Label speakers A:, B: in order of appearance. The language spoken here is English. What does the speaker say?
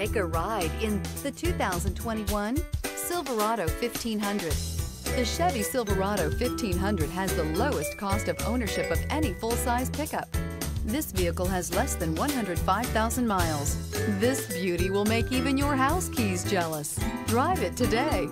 A: Take a ride in the 2021 Silverado 1500. The Chevy Silverado 1500 has the lowest cost of ownership of any full-size pickup. This vehicle has less than 105,000 miles. This beauty will make even your house keys jealous. Drive it today.